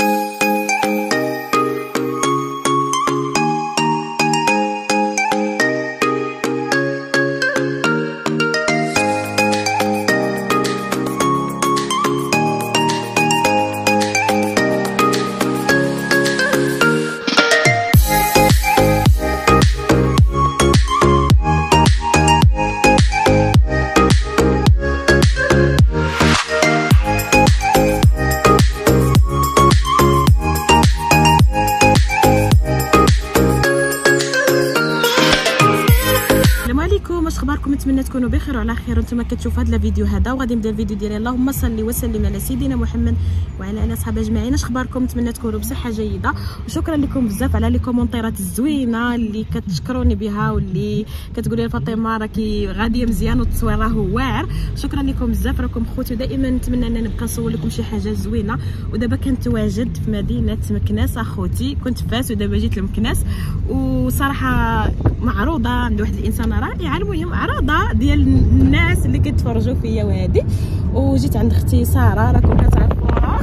اخباركم نتمنى تكونوا بخير وعلى خير. وأنتم كتشوفوا هذا الفيديو هذا وغادي نبدأ الفيديو ديالي. اللهم صل وسلم على سيدنا محمد وعلى اله أصحابه أجمعين. اش أخباركم؟ نتمنى تكونوا بصحة جيدة. وشكرا لكم بزاف على لي كومونتيرات الزوينة اللي كتشكروني بها واللي كتقولوا لي فاطمه راكي غادية مزيان والتصوير راه واعر. شكرا لكم بزاف. راكم خوتي ودائما نتمنى ان نبقى نصور لكم شي حاجة زوينة. ودابا كنتواجد في مدينة مكناس أخوتي. كنت فاس ودابا جيت لمكناس. وصراحة معروضة عند واحد الإنسانة رائعة. المهم عراضه ديال الناس اللي كيتفرجوا فيا وهادي. وجيت عند أختي سارة راكم كتعرفوها.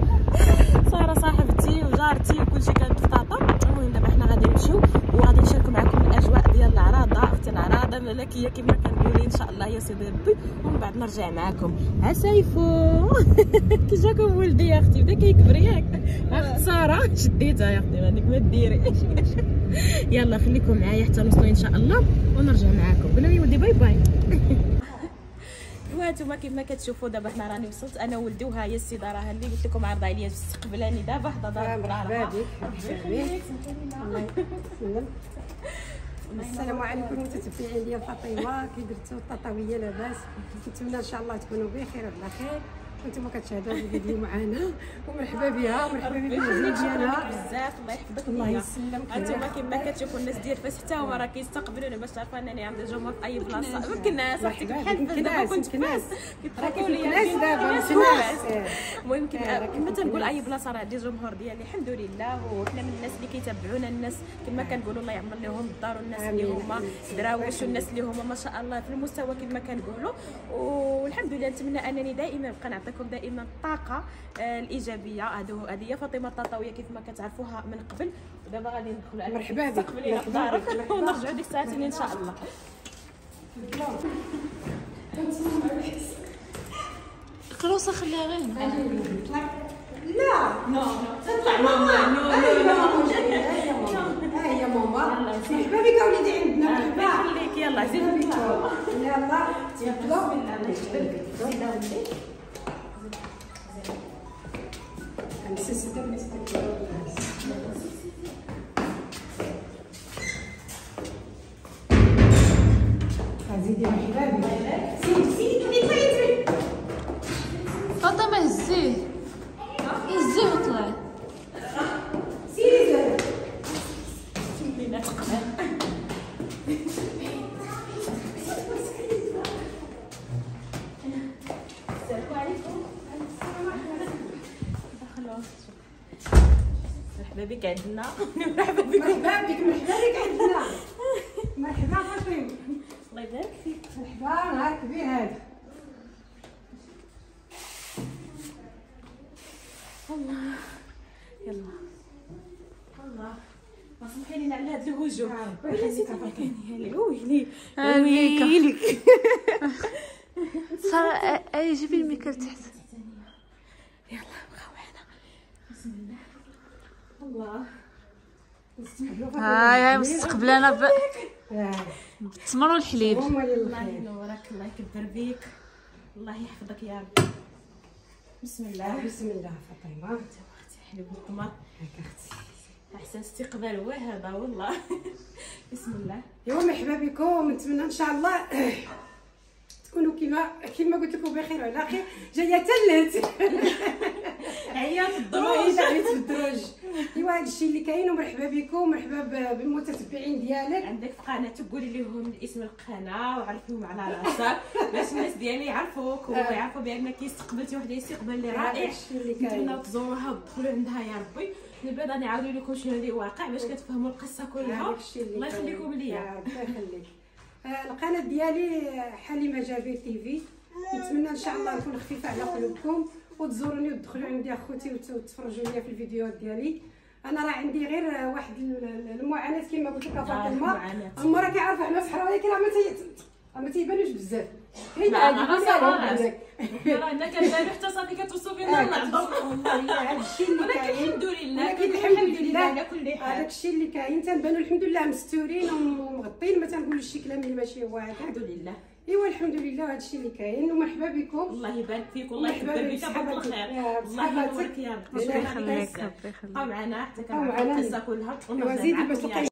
سارة صاحبتي وجارتي وكلشي كانت في طاطا المهم دابا حنا غادي نمشيو وغادي نشارك معكم الأجواء ديال العراضه أختي العراضه ملكيه كما كنقولي إن شاء الله يا سيدي ربي. ومن بعد نرجع معكم عسايفو! كي جاكم ولدي يا أختي. بدا كيكبر ياك سارة شديتها يا أختي. هذيك ما ديري. يلا خليكم معايا حتى نوصلوا إن شاء الله ونرجع معكم قولوا لي ولدي bye bye. وأنتم كما كتشوفوا دابا حنا راني وصلت. أنا ولدي وها هي السيدة راه اللي قلت لكم عرضه عليا استقبلاني دابا حدا دار مرحبا بك السلام عليكم. متتبعين ديال فاطمة كي درتو التطاويه لاباس. نتمنى إن شاء الله تكونوا بخير وعلى خير. وأنتم كتشاهدوا الفيديو معنا ومرحبا بها ومرحبا بالمجهود ديالها بزاف الله يحفظك الله. يسلمك أنتم كما كتشوفوا الناس ديال فاس حتى هما راه كيستقبلوني باش تعرفوا أنني عند الجمهور في أي بلاصة. مكناس رحتي مرحبا بحال. دابا كنت. فاس. كيضحكوا في لي مكناس دابا المهم آه، كما في تنقول. أي بلاصة راه عندي الجمهور ديالي. الحمد لله وحنا من الناس اللي كيتابعونا الناس كما كنقولوا الله يعمر لهم الدار والناس اللي هما. دراويش والناس اللي هما ما شاء الله في المستوى كما كنقولوا. والحمد لله نتمنى أنني دائما نبقى نعطيكم دائما الطاقة آه، الإيجابية. هادو هذه هي فاطمة التطاويه كيف ما كتعرفوها من قبل. ودابا غادي ندخلوا على مرحبا بك. مرحبا بك. ونرجعوا ديك الساعة إن شاء الله. الكروسه خليها غير. لا. no no. تطلع. ماما no no no ها هي ماما. مرحبا بك أوليدي عندنا. مرحبا خليك يلا زيد يلا. تفضلوا خمسة ستة من ستة زيدي مرحبا بك سيدي سيدي كمي طلعتي مرحبا بك عندنا مرحبا بك مرحبا بك مرحبا بك عندنا مرحبا فاطمة الله يبارك فيك مرحبا نهار كبير هذا الله يلا الله ما سمحي لينا على هذا الهجوم آه، ويلي. ويلك صار اي جيبي الميكا لتحت يلا بقاو معنا بسم الله الله. هاي هاي مستقبلانا ب- بالتمر والحليب الله ينورك الله يكبر بيك الله يحفظك يا رب. بسم الله. بسم الله فاطمة. انت أختي حليب القمر هاك أختي. أحسن استقبال. هو هذا والله. بسم الله. ايوا مرحبا بكم نتمنى إن شاء الله تكونوا كما كما قلت لكم بخير وعلى خير. جاية تلت. عيات دروج عيط في الدروج إيوا هذا الشيء اللي كاين ومرحبا بكم مرحبا ب- بالمتتبعين ديالك. عندك في قناتك قولي لهم اسم القناة وعرفيهم على راسك. باش الناس ديالي يعرفوك ويعرفوا بأنك استقبلتي واحد الاستقبال اللي هذا رائع. نتمنى تزوروها وتدخلوا عندها يا ربي. من بعد غادي نعاودوا لكم شنو اللي واقع باش كتفهموا القصة كلها. الله. يخليكم ليا. آه، الله يخليك. آه، القناة ديالي آه، حليمة جابر تي في. نتمنى إن شاء الله نكون خفيفة على قلوبكم. وتزوروني وتدخلوا عندي أخوتي وت- وتتفرجوا ليا في الفيديوهات ديالي. أنا راه عندي غير واحد ال- ال- المعاناة كما قلت لك فاطمه. أما راه كيعرف إحنا صحراء ولكن راه ما ما تيبانوش بزاف. هي. هذاك. رانا كنبانو حتى صافي كتوصفي آه، لنا كتوصف والله هذا الشيء اللي كاين. الحمد لله ولكن الحمد لله. على كل هذاك حال الشيء اللي كاين. تنبانو الحمد لله مستورين ومغطين ما تنقولوش شي كلام اللي ماشي هو هذا الحمد لله. إيوا الحمد لله هذا الشيء اللي كاين. ومرحبا بكم الله يبارك فيك والله مرحبا يكبر بك بك بصحابك. بكل خير. يا الله. ينورك يا ربي الله يخليك،. بقاو معنا. حتى كنعرفوا. القصة كلها ونرجع معكم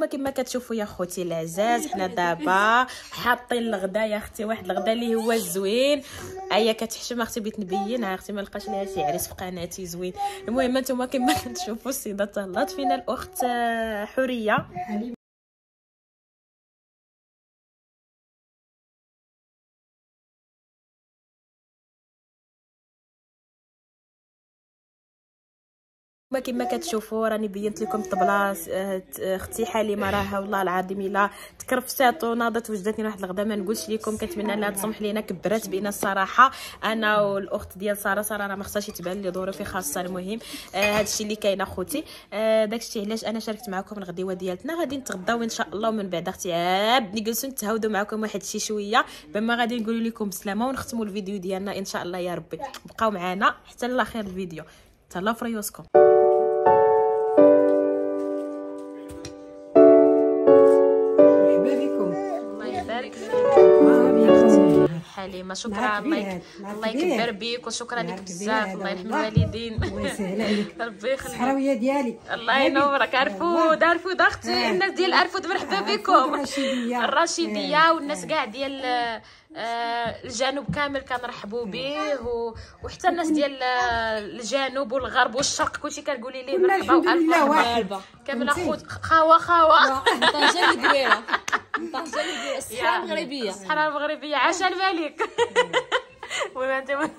وأنتم كما كتشوفوا يا خوتي العزاز حنا دابا حاطين الغدا يا أختي واحد الغدا اللي هو زوين. ايا كتحشم أختي بغيت نبين ها أختي ما لقاش ليها شي عريس في قناتي زوين. المهم أنتم كما كتشوفوا السيدة طلات فينا الأخت حورية. ما كما كتشوفوا راني بينت لكم الطبله آه، أختي حليمة راها والله العظيم إلا تكرفسات وناضت وجدتني واحد الغدا ما نقولش لكم كنتمنى لها تسمح لينا كبرات بينا الصراحة. أنا والأخت ديال سارة سارة راه ما خصهاش يتبان لي ظروفي خاصة المهم. آه هذا الشيء اللي كاين أخوتي. آه داك الشيء علاش أنا شاركت معكم الغديوة ديالتنا غادي نتغداو إن شاء الله ومن بعد أختي عاد نجلسوا نتهاودوا معكم واحد شي شوية. بما غادي نقول لكم بسلامة ونختموا الفيديو ديالنا إن شاء الله يا ربي. بقاو معنا حتى لآخر الفيديو. تهلاو في ريوسكم. شكرا. الله الله. يكبر بيك وشكرا لك بزاف. الله يرحم. الوالدين. الله يسهل عليك. ربي يخليك. الصحراويه ديالي. الله ينورك. عرفود عرفود أختي آه. الناس ديال عرفود مرحبا عرفود بكم. الرشيدية. آه. والناس كاع ديال آه، الجنوب كامل كنرحبوا به و- وحتى الناس ديال الجنوب والغرب والشرق كلشي كنقولي ليه مرحبا لله مرحبا. كامل؟ اخوت خاوه خاوة. طنجة الكبيرة طنجة الكبيرة الصحراء يا. المغربية الصحراء المغربيه عاش الملك. المهم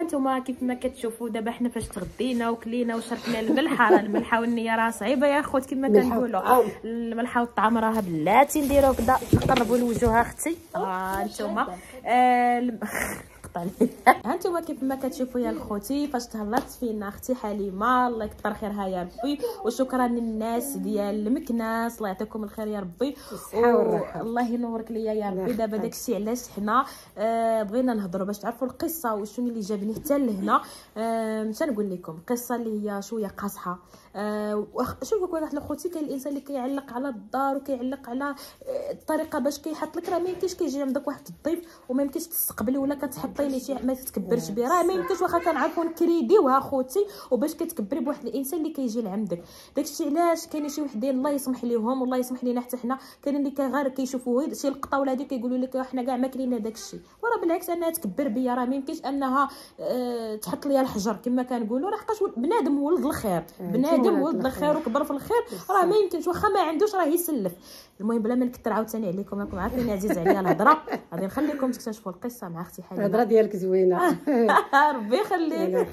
أنتم كيف ما كتشوفوا دابا حنا فاش تغدينا وكلينا وشربنا الملحه راه الملحة والنية راه صعيبة يا خوت كما الملحة كنقولوا. الملحة والطعام راه بلاتي نديرو كدا نقربوا الوجوه أختي. ها أنتم آه، الم- قطعني. ها أنتم كيف ما كتشوفوا يا الخوتي فاش تهلات فينا أختي حليمة الله يكثر خيرها يا ربي وشكرا للناس ديال المكناس الله يعطيكم الخير يا ربي والراحة. الله ينورك ليا يا ربي دابا. داكشي علاش حنا آه بغينا نهضروا باش تعرفوا القصة وشنو اللي جابني حتى لهنا آه مش نقول لكم قصة اللي هي شوية قاصحة آه شوفوا كل واحد الاخوتي كاين الإنسان اللي كيعلق على الدار وكيعلق على آه، الطريقة باش كيحط لك راه ما يمكنش كيجي عندك واحد الضيف وما يمكنش تستقبلي ولا كتحطي ليه شي ما تتكبرش به راه ما يمكنش واخا كنعرفوا نكريديوها خوتي وباش كتكبري بواحد الإنسان اللي كيجي لعندك. داكشي علاش كاين شي وحدين الله يسمح ليهم والله يسمح لينا حتى حنا كاين اللي كيغير كيشوفوا شي لقطة ولا هادي كيقولوا لك حنا كاع ما كاين داكشي. وراه بالعكس أنها تكبر بيا راه ما يمكنش أنها آه تحط ليا الحجر كما كنقولوا. راه حقاش بنادم ولد الخير بنادم ولد الخير وكبر في الخير. راه ما يمكنش واخا ما عندوش راه يسلف. المهم بلا ما نكثر عاوتاني عليكم راكم عارفين عزيز عليا الهضرة. غادي نخليكم تكتشفوا القصة مع أختي حليمة. الهضرة ديالك زوينة. ربي يخليك.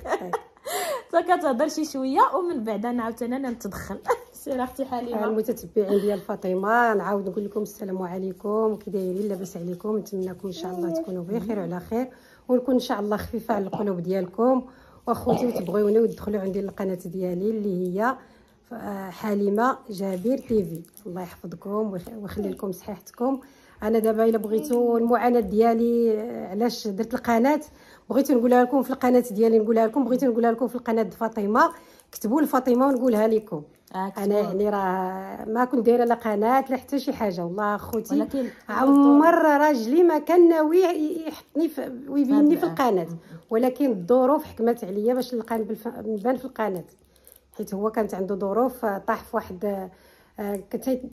تا كتهضر شي شوية ومن بعد أنا عاوتاني أنا نتدخل. سير أختي حليمة. المتتبعين ديال فاطمة نعاود نقول لكم السلام عليكم. كي دايرين لاباس عليكم نتمنىكم إن شاء الله تكونوا بخير وعلى خير. ونكون إن شاء الله خفيفة على القلوب ديالكم. واخوتي وتبغيوني وتدخلوا عندي القناه ديالي اللي هي آه، حليمه جابر TV الله يحفظكم ويخ- ويخلي لكم صحيحتكم أنا دابا إلا بغيتوا المعاناة ديالي آه، علاش درت القناة بغيت نقولها لكم في القناة ديالي نقولها لكم بغيت نقولها لكم في القناة فاطمة. كتبوا لفاطمة ونقولها لكم. آه، أنا يعني راه ما كنت دايرة لا قناة لا حتى شي حاجة والله خوتي ولكن عمر راجلي ما كان ناوي يحطني في ويبيني في القناة. ولكن الظروف حكمت عليا باش نلقى نبان في القناة. حيت هو كانت عنده ظروف آه، طاح في واحد آه،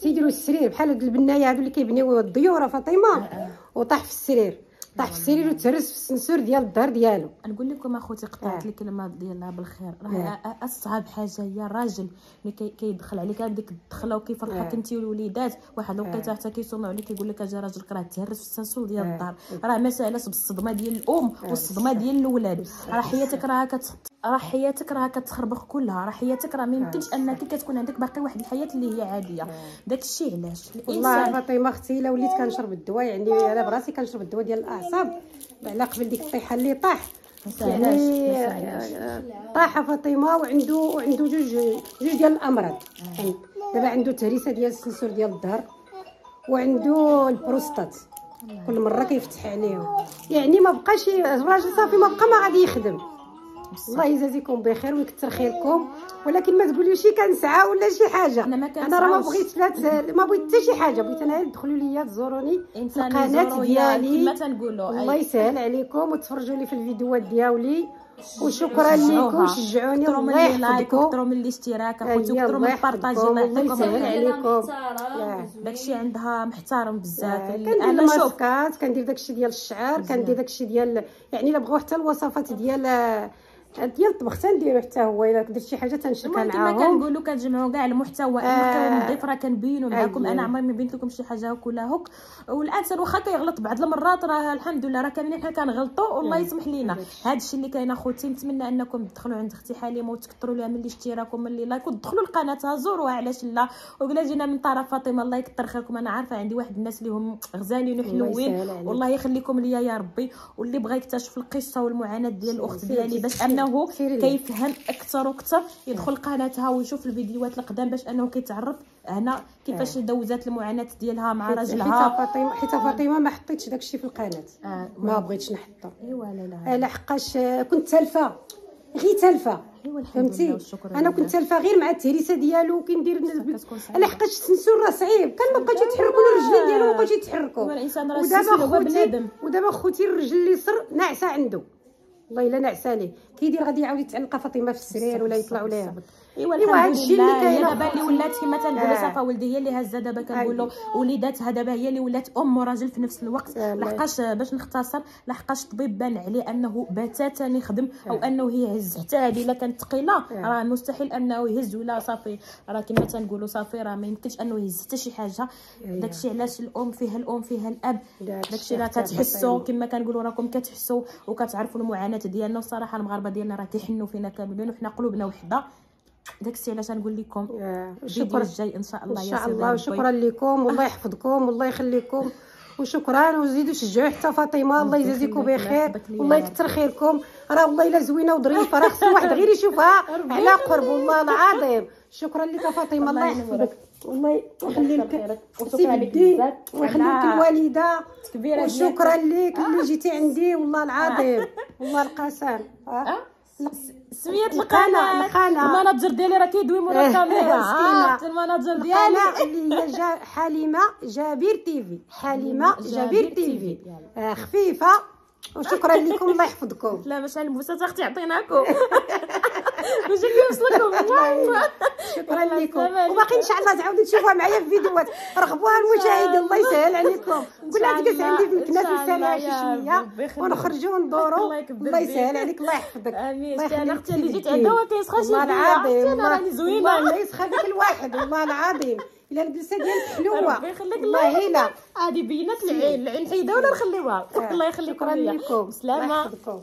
تيديروا السرير. بحال هاد البناية هادو اللي كيبنيو الديوره فاطمة. وطاح في السرير. طاح في السرير وتهرس في السنسور ديال الدار ديالو نقول لكم أخوتي قطعت آه. الكلمة ديالها بالخير راه آه. أصعب حاجة هي الراجل كي- كيدخل عليك هذيك الدخلة وكيفرحك آه. انت والوليدات واحد الوقيته آه. حتى كيصونوا عليك كيقول لك أجي راجلك راه تهرس في السنسول ديال آه. الدار راه ما ساهلاش بالصدمة ديال الأم آه، والصدمة. ديال الاولاد بصح. راه حياتك راه كت راه حياتك راه كتخربق كلها. راه حياتك راه ما يمكنش. أنك كتكون عندك باقي واحد الحياة اللي هي عادية. داك الشيء علاش؟ والله فاطمه أختي الا وليت كنشرب الدواء يعني أنا براسي كنشرب الدواء ديال الأعصاب. على قبل ديك الطيحة اللي طاح. يعني آه، طاح فاطمة وعنده وعنده جوج جوج ديال الأمراض. يعني دابا عنده تهريسه ديال السنسور ديال الظهر وعنده البروستات. كل مرة كيفتح عليه يعني ما بقاش الراجل صافي ما بقى ما غادي يخدم. الله يجازيكم بخير ويكثر خيركم. ولكن ما تقوليوش كنسعى ولا شي حاجة. أنا ما أنا راه ما كنسعاوش. بغيت لا ما بغيت حتى شي حاجة. بغيت أنا تدخلوا ليا تزوروني في القناة ديالي. كما تنقولوا. الله يسهل عليكم وتفرجوا لي في الفيديوهات ديالي. وشكرا شجعوها. لكم شجعوني. كثروا الله يحفظكم. وكثروا من الاشتراك أخوتي أيوة، وكثروا من البارطاج الله يسهل عليكم. داكشي عندها محترم بزاف. كندير أنا شوف. الماسكات كندير داكشي ديال الشعر كندير داكشي ديال يعني إلا بغاو حتى الوصفات ديال ديال الطبخ تنديرو حتى هو إلا درت شي حاجة تنشركها المهم كما معاهم. كنقولوا كنجمعوا كاع المحتوى آه. المحتوى النظيف راه كنبينوا معكم أيوة. أنا عمري ما بينت لكم شي حاجة هك ولا هك والانسان واخا كيغلط بعض المرات راه الحمد لله راه كاملين حنا كنغلطوا والله يسمح لينا. هذا الشيء اللي كاين أخوتي نتمنى أنكم تدخلوا عند أختي حليمه وتكثروا لها من الاشتراك ومن اللي لايك. ودخلوا لقناتها زوروها علاش لا. وبلا جينا من طرف فاطمة الله يكثر خيركم. أنا عارفة عندي واحد الناس اللي هم غزالين وحلوين. والله يخليكم ليا يا ربي. واللي بغى يكتشف القصة والمعاناة ديال الأخت ديالي باش أنه. كيفهم أكثر وأكثر. يدخل قناتها ويشوف الفيديوهات القدام باش انه كيتعرف هنا كيفاش دوزات المعاناة ديالها مع حيت راجلها. فاطمه حيت فاطمة ما حطيتش داكشي في القناة. آه، ما بغيتش نحطه. إيوا لا لا. على حقاش كنت تالفة. غير تالفة. فهمتي؟ أنا. كنت تالفة غير مع التهريسه ديالو كندير. على حقاش السنسور راه صعيب. كان ما بقاوش يتحركوا الرجلين ديالو ما بقاوش يتحركوا. ودابا خوتي. ودابا خوتي الرجل اليسر ناعسه عنده. والله إلا ناعسه ليه كيدير غادي يعاود يتعلق فاطمة في السرير ولا يطلعوا ليها ايوا هادشي اللي كاين دابا اللي. ولات كما تنقولوا آه. صافا ولدي هي اللي هازه دابا كنقولوا وليداتها دابا هي اللي ولات أم وراجل في نفس الوقت. آه، لحقاش باش نختصر لحقاش الطبيب بان عليه أنه بتاتا يخدم أو أنه يهز حتى هذه إلا كانت ثقيلة آه. راه مستحيل أنه يهز ولا صافي. راه كما تنقولوا صافي راه ما يمكنش أنه يهز حتى شي حاجة. أيوة. داكشي علاش الأم فيها الأم فيها الأب. داكشي راه كتحسوا. كما كنقولوا راكم كتحسوا وكتعرفوا المعاناة ديالنا. والصراحه المغاربة ديالنا راه كيحنوا فينا كاملين وحنا قلوبنا وحدة. داكشي علاش نقول لكم؟ الفيديو الجاي إن شاء الله إن شاء الله. وشكرا لكم والله يحفظكم والله يخليكم وشكرا وزيدوا شجعوا حتى فاطمة الله يجازيكم بخير والله. يكثر خيركم. راه والله إلا زوينة وظريفه راه خص الواحد غير يشوفها. على قرب والله العظيم. شكرا لك فاطمة الله يحفظك. والله يخلي لك. وشكرا لك بدي بزاف. ويخلي لك على الوالده التكبيرة وشكرا لك اللي جيتي عندي والله العظيم. والله القسم. آه. سميت القناة، القناة. القناة. المناجر ديالي راه كيدوي مورا الكاميرا ال manager ديالي. اللي هي جا حليمة جابير TV حليمة جابير TV آه، خفيفة. وشكرا لكم. الله يحفظكم. لا باش البوسات أختي عطيناكم شكرا لكم. وباقي إن شاء الله تعاودوا تشوفوها معايا في فيديوهات. رغبوها المشاهدين الله يسهل عليكم. كل شاء واحد جالس الله. عندي في الكناس الله يا شي شوية. ونخرجوا وندوروا. الله الله يسهل. عليك الله يحفظك. آمين. الله أنا أختي اللي جيت. عندها وكيسخى شي والله. العظيم. راني والله زوينة. والله يسخى ديك الواحد. والله العظيم. إلا الجلسه ديالك حلوة ربي يخليك والله الا هذه بينات العين. العين حيده ولا نخليوها الله يخليكم شكرا ليا. الله يحفظكم.